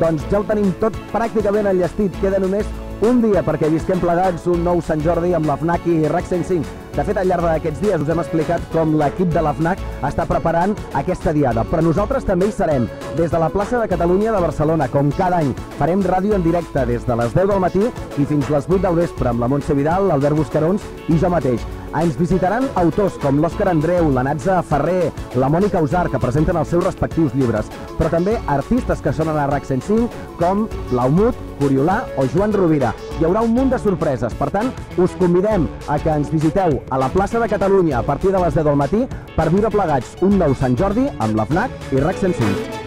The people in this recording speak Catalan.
Doncs ja ho tenim tot pràcticament enllestit. Queda només un dia perquè visquem plegats un nou Sant Jordi amb la FNAC i RAC 105. De fet, al llarg d'aquests dies us hem explicat com l'equip de la FNAC està preparant aquesta diada, però nosaltres també hi serem. Des de la plaça de Catalunya de Barcelona, com cada any, farem ràdio en directe des de les 10 del matí i fins les 8 del vespre amb la Montse Vidal, l'Albert Buscarons i jo mateix. Ens visitaran autors com l'Òscar Andreu, la Natza Ferrer, la Mònica Usar, que presenten els seus respectius llibres, però també artistes que sonen a RAC 105, com Laumut, Coriolà o Joan Rovira. Hi haurà un munt de sorpreses, per tant, us convidem a que ens visiteu a la plaça de Catalunya a partir de les 10 del matí per viure plegats un nou Sant Jordi amb la FNAC i RAC 105.